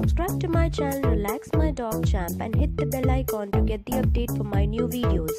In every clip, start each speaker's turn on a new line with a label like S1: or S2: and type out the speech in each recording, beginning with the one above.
S1: Subscribe to my channel Relax My Dog Champ and hit the bell icon to get the update for my new videos.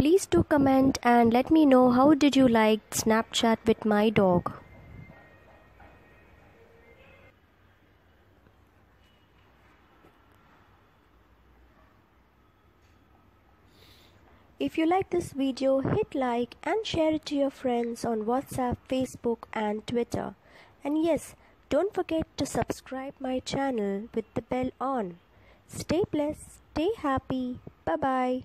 S1: Please do comment and let me know how did you like Snapchat with my dog. If you like this video, hit like and share it to your friends on WhatsApp, Facebook and Twitter. And yes, don't forget to subscribe my channel with the bell on. Stay blessed, stay happy. Bye bye.